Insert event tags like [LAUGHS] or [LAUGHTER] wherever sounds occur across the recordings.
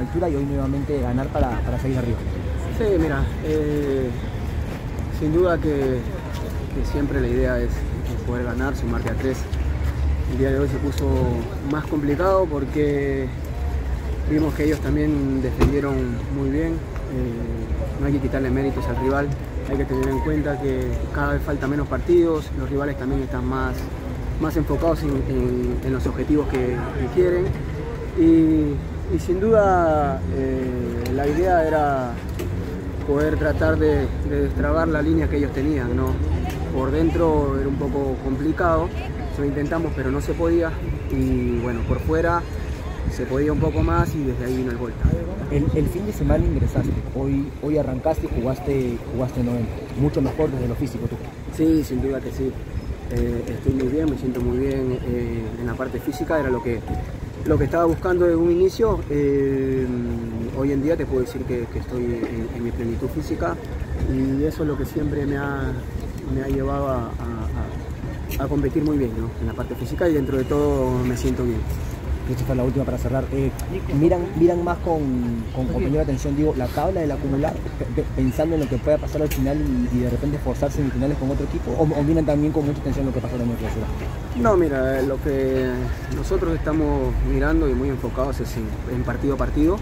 altura y hoy nuevamente ganar para, para seguir arriba. Sí, mira, eh, sin duda que, siempre la idea es, poder ganar, sumarte a tres. El día de hoy se puso más complicado porque vimos que ellos también defendieron muy bien. Eh, no hay que quitarle méritos al rival, hay que tener en cuenta que cada vez falta menos partidos, los rivales también están más, más enfocados en, en, los objetivos que, que quieren. Y, y, sin duda eh, la idea era poder tratar de, de, destrabar la línea que ellos tenían. ¿no? Por dentro era un poco complicado, lo intentamos pero no se podía y bueno, por fuera se podía un poco más y desde ahí vino el gol. El, el, fin de semana ingresaste, hoy, hoy arrancaste y jugaste, jugaste 90, mucho mejor desde lo físico tú. Sí, sin duda que sí. Eh, estoy muy bien, me siento muy bien eh, en la parte física, era lo que, lo que estaba buscando desde un inicio. Eh, hoy en día te puedo decir que, estoy en, mi plenitud física y eso es lo que siempre me ha, me ha llevado a, a, a competir muy bien ¿no? en la parte física y dentro de todo me siento bien fue la última para cerrar. Eh, miran, miran más con, con, mayor atención, digo, la tabla del acumular, pensando en lo que pueda pasar al final y, de repente forzar semifinales con otro equipo, o, o, miran también con mucha atención lo que pasó en la clausura. No, mira, lo que nosotros estamos mirando y muy enfocados es en, en partido a partido.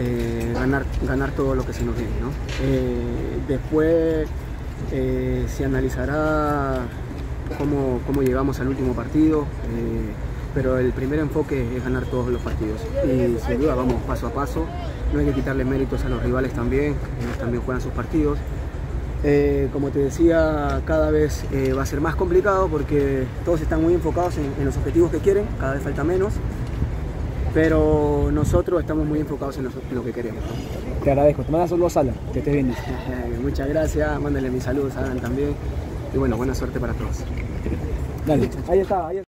Eh, ganar, ganar todo lo que se nos viene. ¿no? Eh, después eh, se analizará cómo, cómo, llegamos al último partido pero el primer enfoque es ganar todos los partidos y sin duda vamos paso a paso, no hay que quitarle méritos a los rivales también, ellos también juegan sus partidos. Eh, como te decía, cada vez eh, va a ser más complicado porque todos están muy enfocados en, en, los objetivos que quieren, cada vez falta menos, pero nosotros estamos muy enfocados en, lo que queremos. Te agradezco, te mandas saludos a Alan, que te bendiga. [LAUGHS] Muchas gracias, mándale mis saludos a Alan también y bueno, buena suerte para todos. Dale, ahí está. Ahí está.